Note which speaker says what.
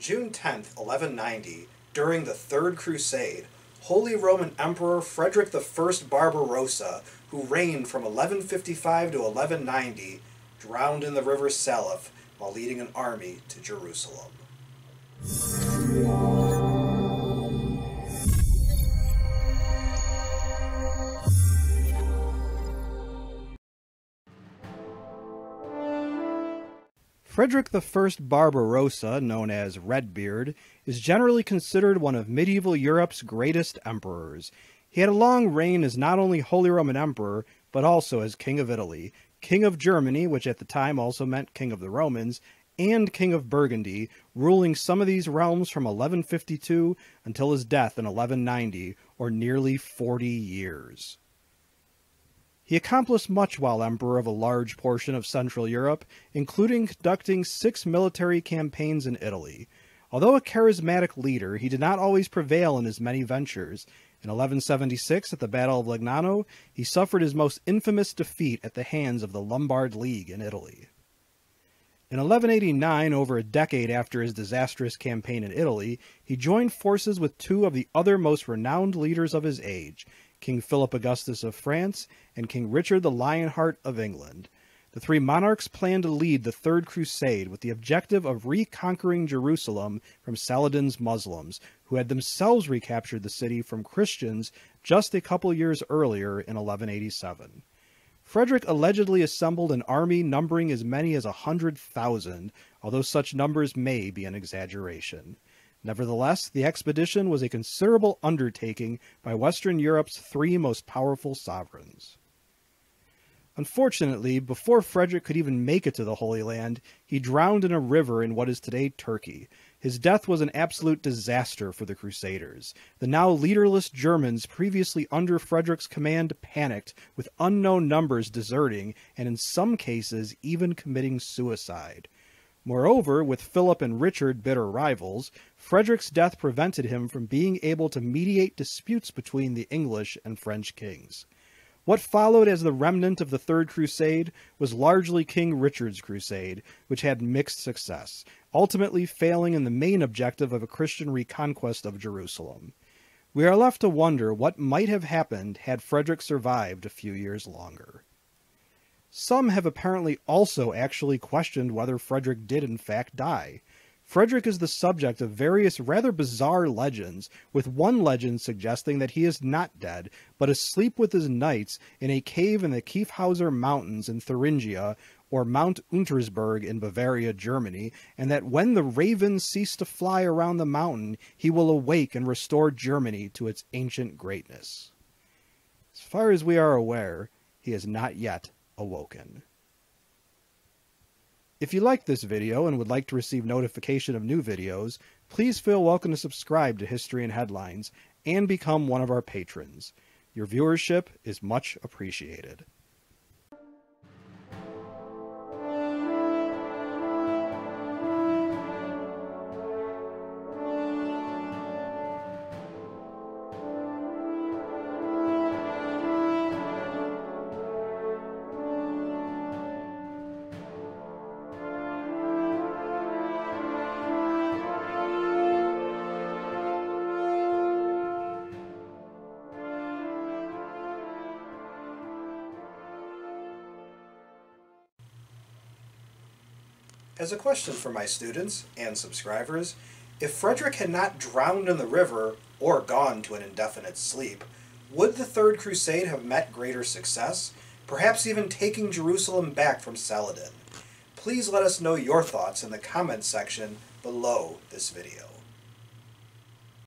Speaker 1: June 10, 1190, during the Third Crusade, Holy Roman Emperor Frederick I Barbarossa, who reigned from 1155 to 1190, drowned in the river Saleph while leading an army to Jerusalem. Frederick I Barbarossa, known as Redbeard, is generally considered one of medieval Europe's greatest emperors. He had a long reign as not only Holy Roman Emperor, but also as King of Italy, King of Germany, which at the time also meant King of the Romans, and King of Burgundy, ruling some of these realms from 1152 until his death in 1190, or nearly 40 years. He accomplished much while emperor of a large portion of Central Europe, including conducting six military campaigns in Italy. Although a charismatic leader, he did not always prevail in his many ventures. In 1176, at the Battle of Legnano, he suffered his most infamous defeat at the hands of the Lombard League in Italy. In 1189, over a decade after his disastrous campaign in Italy, he joined forces with two of the other most renowned leaders of his age, King Philip Augustus of France, and King Richard the Lionheart of England. The three monarchs planned to lead the Third Crusade with the objective of reconquering Jerusalem from Saladin's Muslims, who had themselves recaptured the city from Christians just a couple years earlier in 1187. Frederick allegedly assembled an army numbering as many as a hundred thousand, although such numbers may be an exaggeration. Nevertheless, the expedition was a considerable undertaking by Western Europe's three most powerful sovereigns. Unfortunately, before Frederick could even make it to the Holy Land, he drowned in a river in what is today Turkey. His death was an absolute disaster for the Crusaders. The now leaderless Germans, previously under Frederick's command, panicked, with unknown numbers deserting, and in some cases even committing suicide. Moreover, with Philip and Richard bitter rivals, Frederick's death prevented him from being able to mediate disputes between the English and French kings. What followed as the remnant of the Third Crusade was largely King Richard's crusade, which had mixed success, ultimately failing in the main objective of a Christian reconquest of Jerusalem. We are left to wonder what might have happened had Frederick survived a few years longer. Some have apparently also actually questioned whether Frederick did in fact die. Frederick is the subject of various rather bizarre legends, with one legend suggesting that he is not dead, but asleep with his knights in a cave in the Kyffhauser Mountains in Thuringia, or Mount Untersberg in Bavaria, Germany, and that when the ravens cease to fly around the mountain, he will awake and restore Germany to its ancient greatness. As far as we are aware, he is not yet awoken. If you liked this video and would like to receive notification of new videos, please feel welcome to subscribe to History and Headlines and become one of our patrons. Your viewership is much appreciated. As a question for my students and subscribers, if Frederick had not drowned in the river or gone to an indefinite sleep, would the Third Crusade have met greater success, perhaps even taking Jerusalem back from Saladin? Please let us know your thoughts in the comments section below this video.